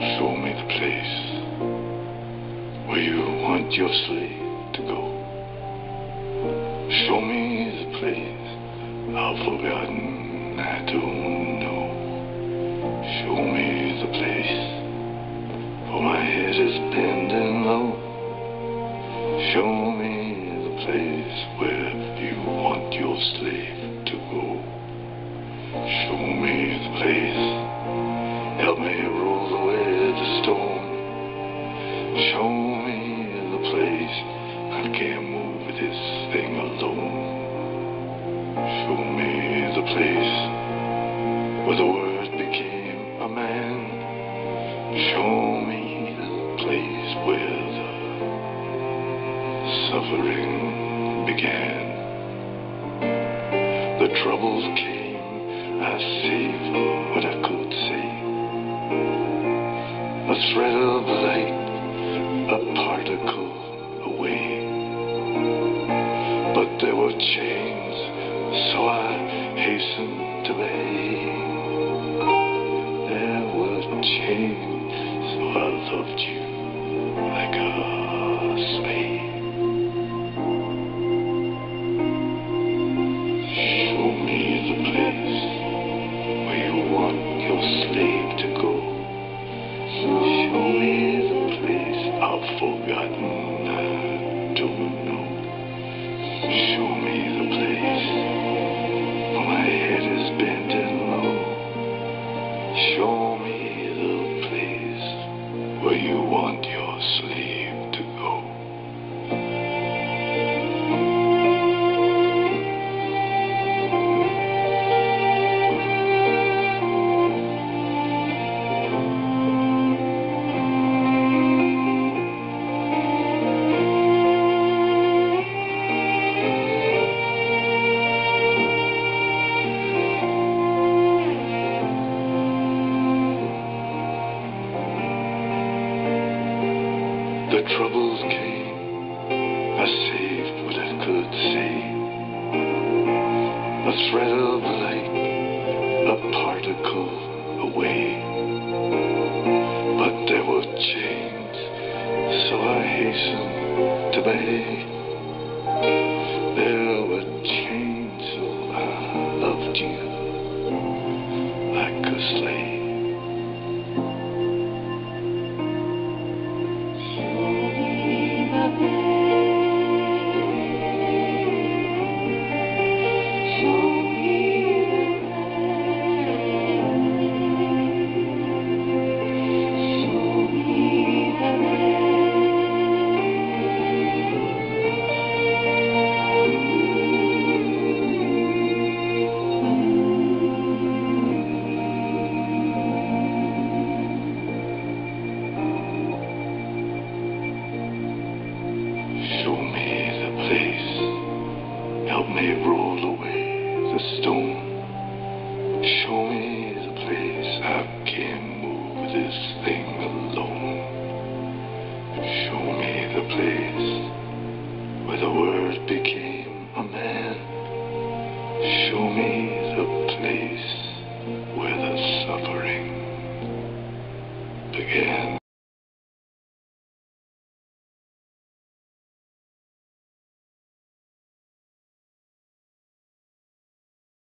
Show me the place where you want your slave to go. Show me the place I've forgotten, I don't know. Show me the place, for my head is bending low. Show me the place where you want your slave to go. Show me I can't move this thing alone. Show me the place where the word became a man. Show me the place where the suffering began. The troubles came, I saved what I could save. A thread of light, But chains, so I hastened to bay. There were chains, The troubles came, I saved what I could save. A thread of light, a particle away. But there were chains, so I hastened to bay. show me the place. Help me roll away the stone. Show me the place I can't move this thing alone. Show me the place where the word became a man.